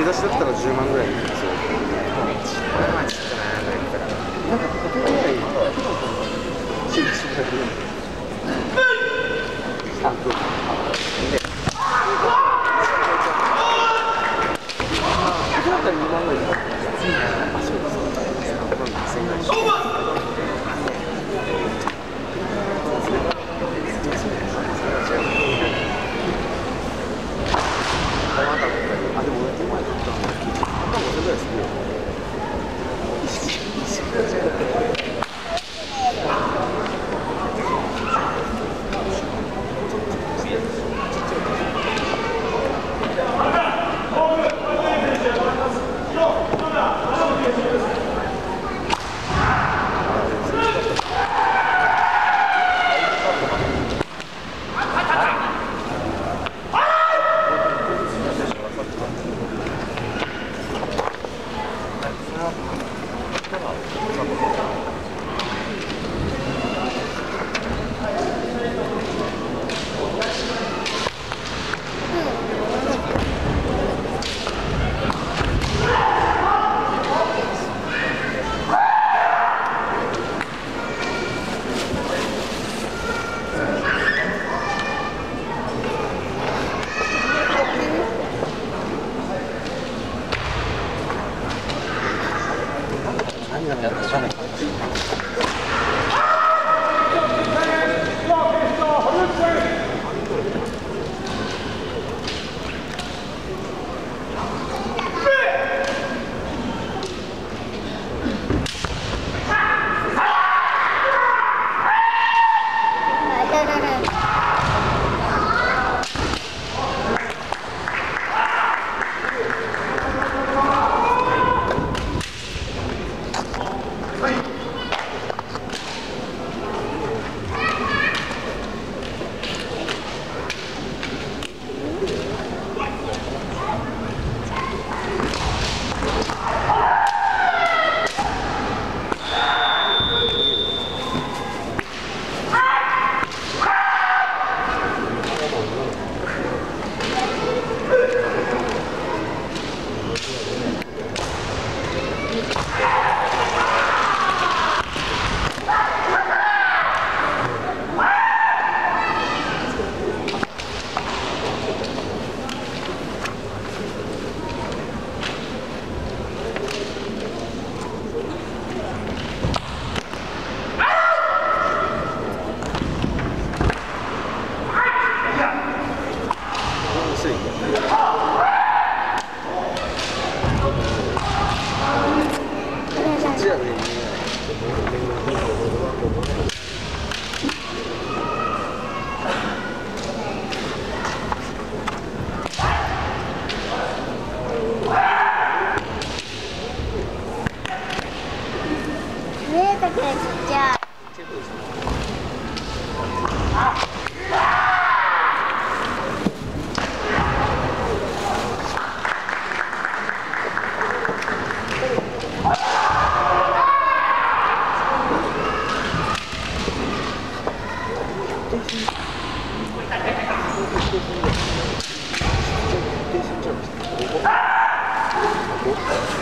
り出しだったら10万ぐらいいくんですよこれはちょっとなぐらいからなんか片手ぐらいシールしてくれるあっであ、でも That's. ましょうね。pouco.